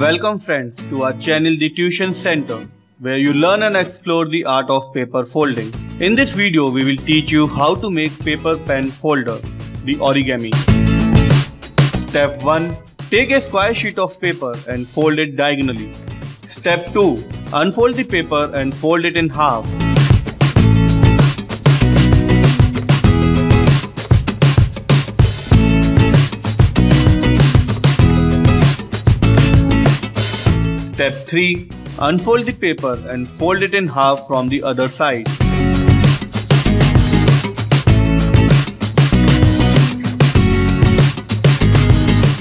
Welcome friends to our channel The Tuition Center where you learn and explore the art of paper folding. In this video we will teach you how to make paper pen holder, the origami. Step 1. Take a square sheet of paper and fold it diagonally. Step 2. Unfold the paper and fold it in half. Step 3. Unfold the paper and fold it in half from the other side.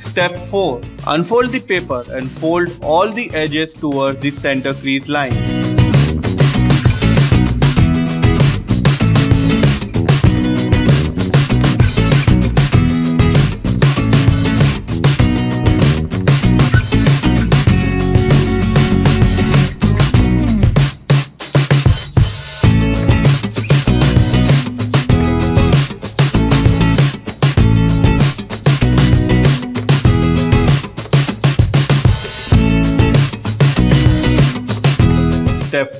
Step 4. Unfold the paper and fold all the edges towards the center crease line.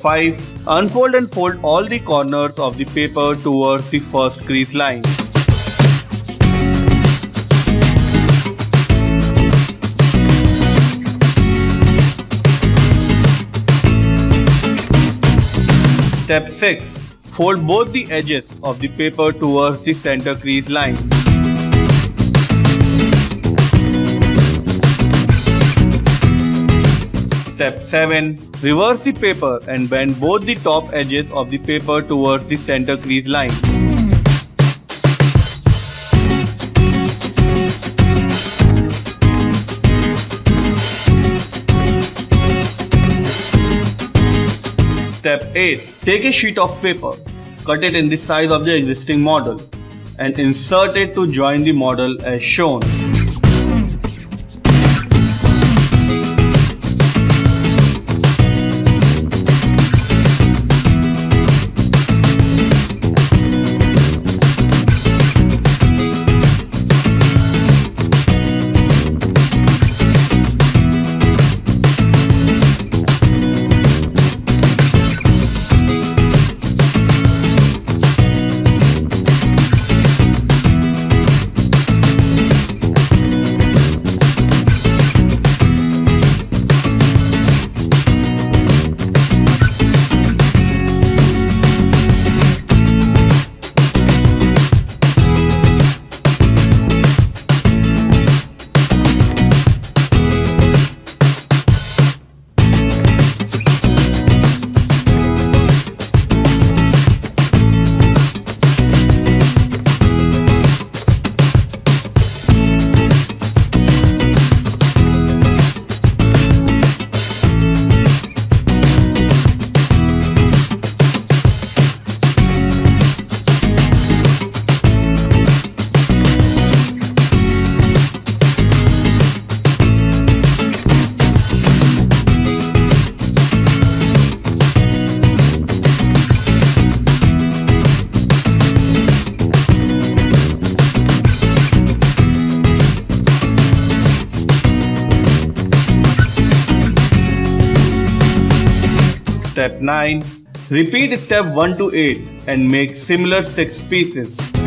5. Unfold and fold all the corners of the paper towards the first crease line. Step 6. Fold both the edges of the paper towards the center crease line. Step 7. Reverse the paper and bend both the top edges of the paper towards the center crease line. Step 8. Take a sheet of paper, cut it in the size of the existing model and insert it to join the model as shown. 9. Repeat step 1 to 8 and make similar 6 pieces.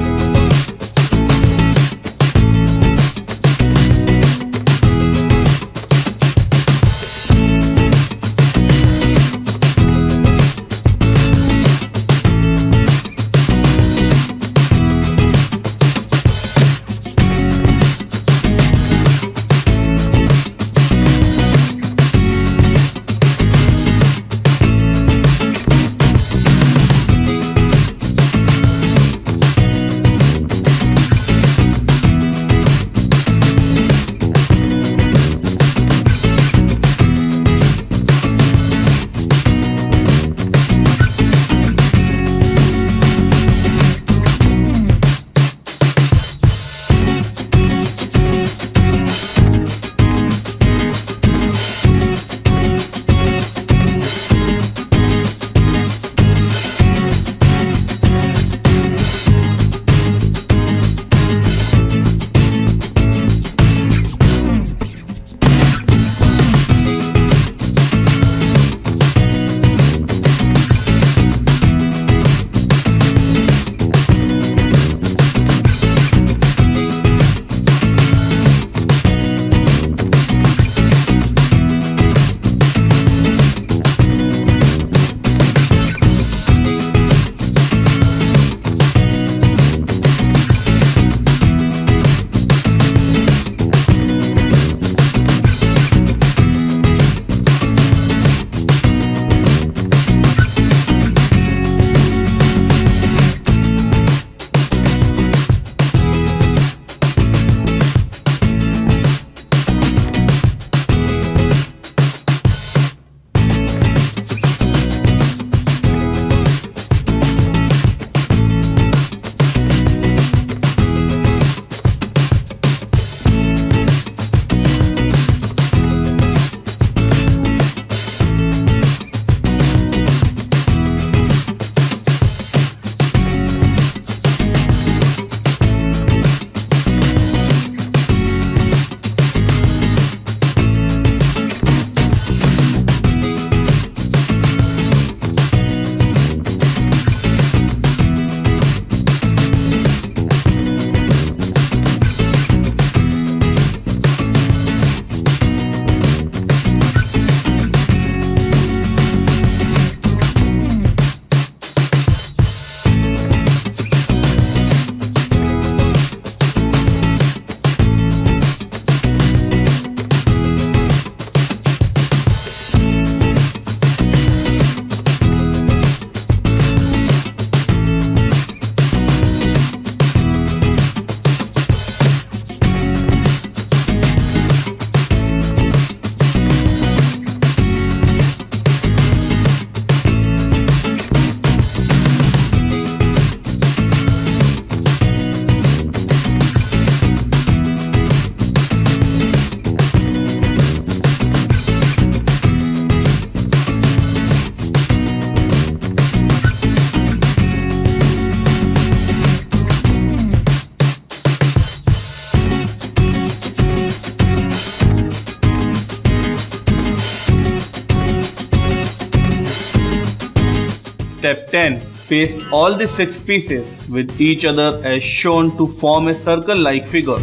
Step 10. Paste all the 6 pieces with each other as shown to form a circle-like figure.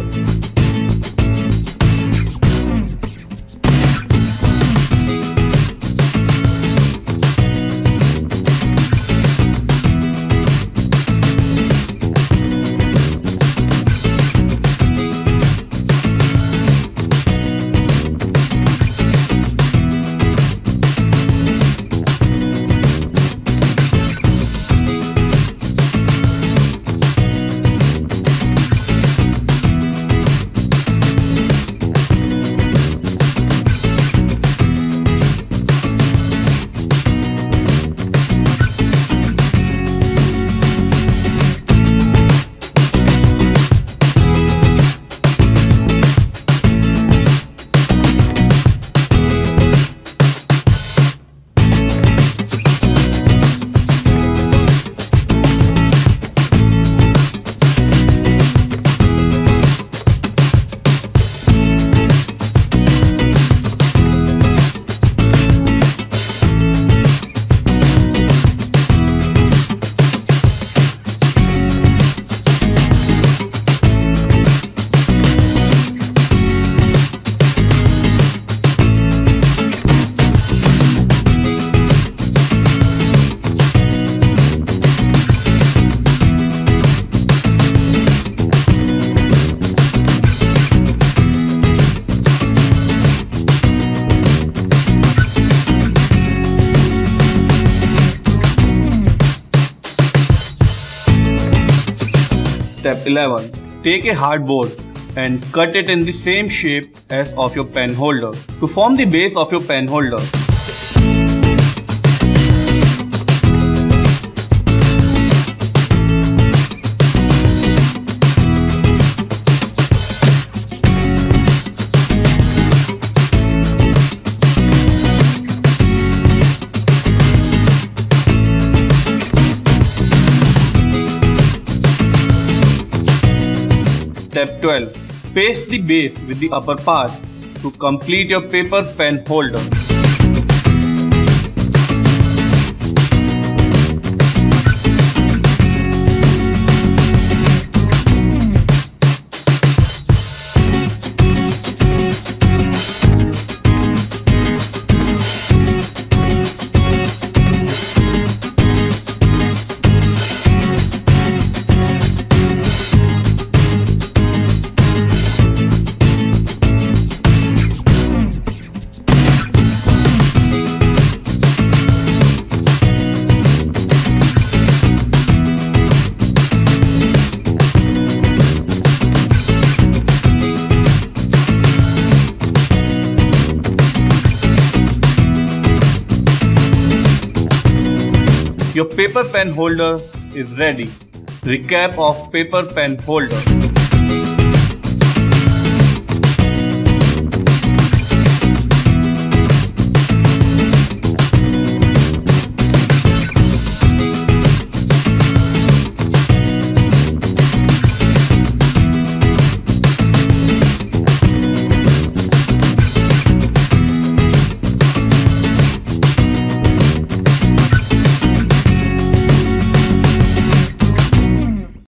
Step 11. Take a hardboard and cut it in the same shape as of your pen holder to form the base of your pen holder. Step 12. Paste the base with the upper part to complete your paper pen holder. Your paper pen holder is ready. Recap of paper pen holder.